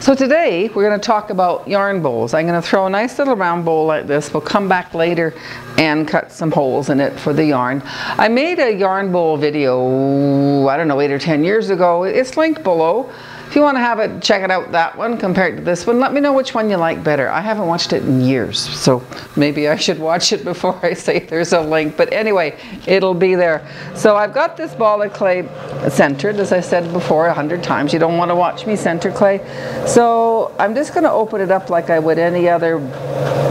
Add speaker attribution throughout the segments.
Speaker 1: So today we're going to talk about yarn bowls. I'm going to throw a nice little round bowl like this. We'll come back later and cut some holes in it for the yarn. I made a yarn bowl video, I don't know, eight or 10 years ago. It's linked below. If you want to have it, check it out that one compared to this one. Let me know which one you like better. I haven't watched it in years, so maybe I should watch it before I say there's a link. But anyway, it'll be there. So I've got this ball of clay centered, as I said before a hundred times. You don't want to watch me center clay. So I'm just going to open it up like I would any other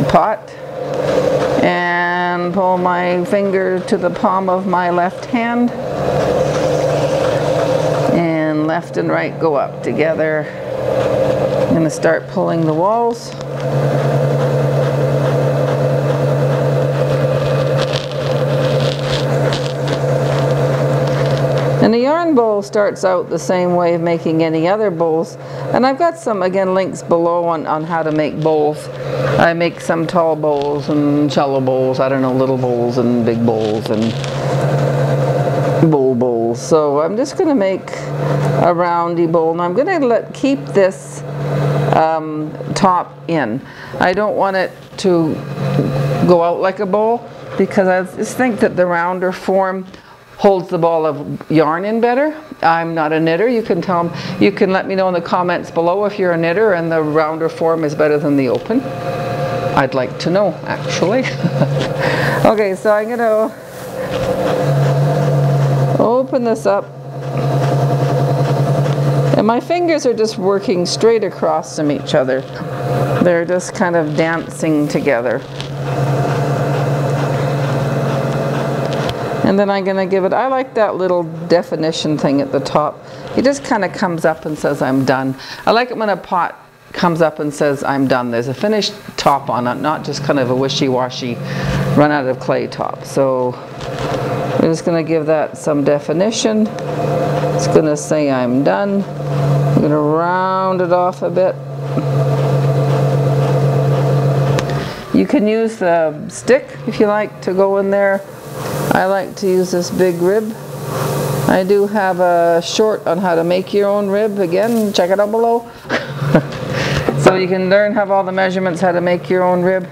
Speaker 1: pot and pull my finger to the palm of my left hand left and right go up together. I'm going to start pulling the walls. And the yarn bowl starts out the same way of making any other bowls. And I've got some, again, links below on, on how to make bowls. I make some tall bowls and shallow bowls, I don't know, little bowls and big bowls and bowl bowls. So I'm just going to make a roundy bowl. And I'm going to let keep this um, top in. I don't want it to go out like a bowl because I just think that the rounder form holds the ball of yarn in better. I'm not a knitter. You can tell you can let me know in the comments below if you're a knitter and the rounder form is better than the open. I'd like to know actually. okay, so I'm going to open this up and my fingers are just working straight across from each other. They're just kind of dancing together. And then I'm going to give it, I like that little definition thing at the top. It just kind of comes up and says, I'm done. I like it when a pot comes up and says, I'm done. There's a finished top on it, not just kind of a wishy-washy run out of clay top. So just going to give that some definition. It's going to say I'm done. I'm going to round it off a bit. You can use the stick if you like to go in there. I like to use this big rib. I do have a short on how to make your own rib. Again, check it out below. so you can learn have all the measurements how to make your own rib.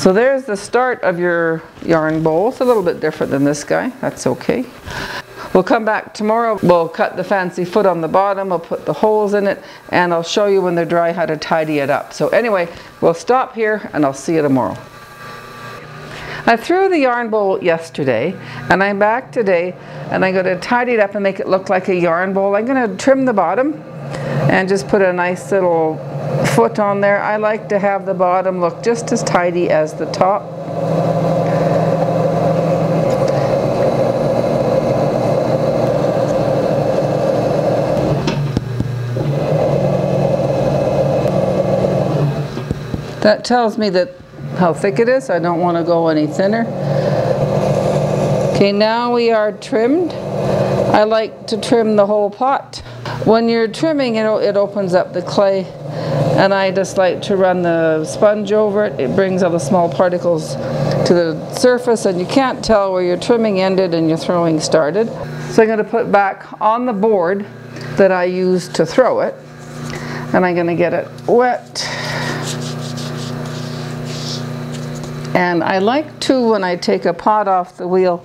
Speaker 1: So there's the start of your yarn bowl. It's a little bit different than this guy. That's okay. We'll come back tomorrow. We'll cut the fancy foot on the bottom. I'll put the holes in it and I'll show you when they're dry how to tidy it up. So anyway, we'll stop here and I'll see you tomorrow. I threw the yarn bowl yesterday and I'm back today and I'm going to tidy it up and make it look like a yarn bowl. I'm going to trim the bottom and just put a nice little foot on there. I like to have the bottom look just as tidy as the top. That tells me that how thick it is. I don't want to go any thinner. Okay, now we are trimmed. I like to trim the whole pot. When you're trimming, it, it opens up the clay and I just like to run the sponge over it. It brings all the small particles to the surface and you can't tell where your trimming ended and your throwing started. So I'm going to put back on the board that I used to throw it and I'm going to get it wet And I like to, when I take a pot off the wheel,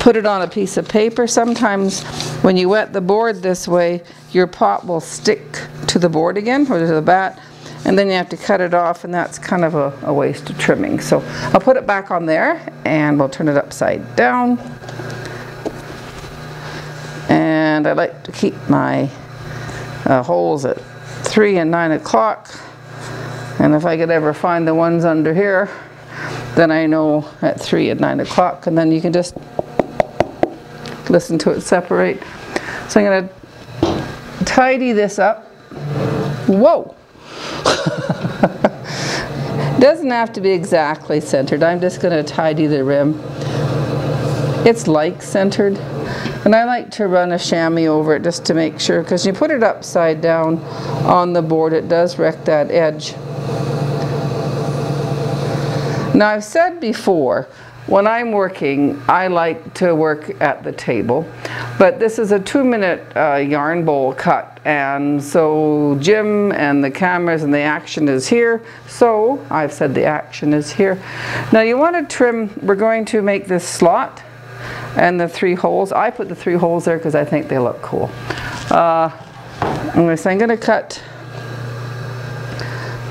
Speaker 1: put it on a piece of paper. Sometimes when you wet the board this way, your pot will stick to the board again, or to the bat, and then you have to cut it off, and that's kind of a, a waste of trimming. So I'll put it back on there, and we'll turn it upside down. And I like to keep my uh, holes at 3 and 9 o'clock. And if I could ever find the ones under here, then I know at 3 at 9 o'clock and then you can just listen to it separate. So I'm going to tidy this up. Whoa! Doesn't have to be exactly centered. I'm just going to tidy the rim. It's like centered. And I like to run a chamois over it just to make sure, because you put it upside down on the board, it does wreck that edge. Now I've said before, when I'm working, I like to work at the table. But this is a two minute uh, yarn bowl cut and so Jim and the cameras and the action is here. So I've said the action is here. Now you want to trim, we're going to make this slot and the three holes. I put the three holes there because I think they look cool. Uh, I'm going to cut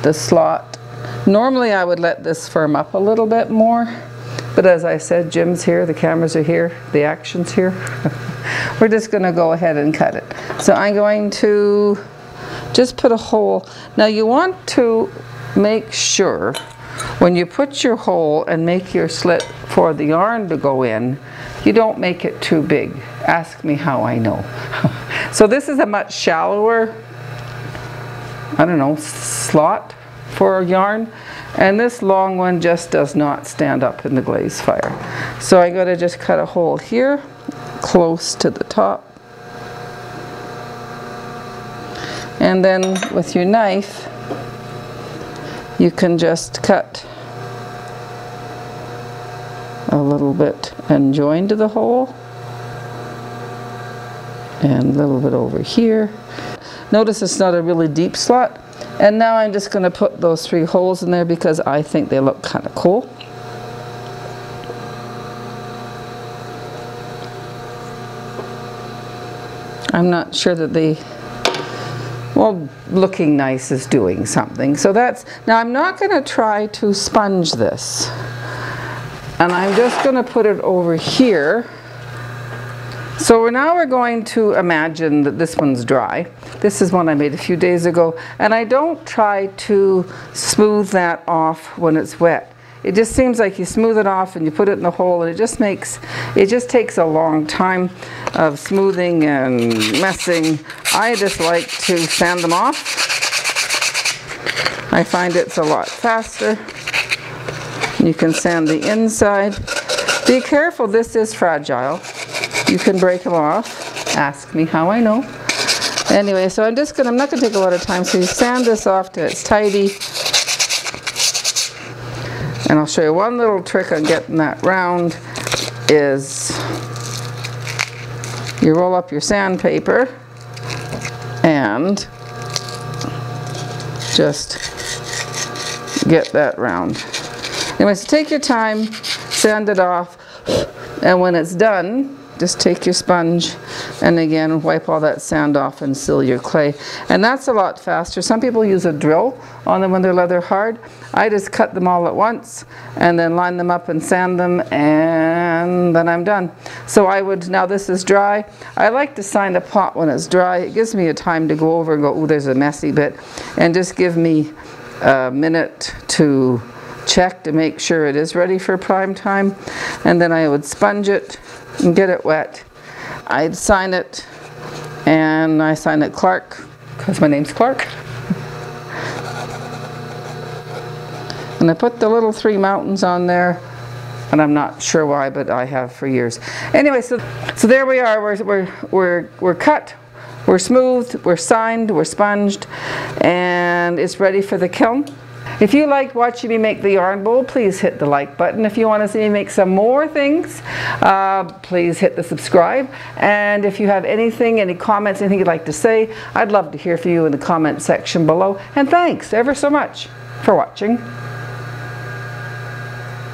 Speaker 1: the slot. Normally I would let this firm up a little bit more, but as I said, Jim's here, the cameras are here, the action's here. We're just going to go ahead and cut it. So I'm going to just put a hole. Now you want to make sure when you put your hole and make your slit for the yarn to go in, you don't make it too big. Ask me how I know. so this is a much shallower, I don't know, slot for yarn. And this long one just does not stand up in the glaze fire. So I got to just cut a hole here, close to the top. And then with your knife, you can just cut a little bit and join to the hole and a little bit over here. Notice it's not a really deep slot. And now I'm just going to put those three holes in there because I think they look kind of cool. I'm not sure that the well, looking nice is doing something. So that's, now I'm not going to try to sponge this. And I'm just going to put it over here. So now we're going to imagine that this one's dry. This is one I made a few days ago. And I don't try to smooth that off when it's wet. It just seems like you smooth it off and you put it in the hole and it just makes, it just takes a long time of smoothing and messing. I just like to sand them off. I find it's a lot faster. You can sand the inside. Be careful, this is fragile. You can break them off. Ask me how I know. Anyway, so I'm just gonna, I'm not gonna take a lot of time, so you sand this off till it's tidy. And I'll show you one little trick on getting that round is you roll up your sandpaper and just get that round. Anyway, so take your time, sand it off, and when it's done, just take your sponge and again wipe all that sand off and seal your clay. And that's a lot faster. Some people use a drill on them when they're leather hard. I just cut them all at once and then line them up and sand them and then I'm done. So I would, now this is dry. I like to sign a pot when it's dry. It gives me a time to go over and go, oh there's a messy bit and just give me a minute to check to make sure it is ready for prime time and then I would sponge it and get it wet. I'd sign it and I sign it Clarke because my name's Clarke. and I put the little three mountains on there and I'm not sure why but I have for years. Anyway so so there we are we're, we're, we're, we're cut we're smoothed, we're signed, we're sponged, and it's ready for the kiln. If you liked watching me make the yarn bowl, please hit the like button. If you want to see me make some more things, uh, please hit the subscribe. And if you have anything, any comments, anything you'd like to say, I'd love to hear from you in the comment section below. And thanks ever so much for watching.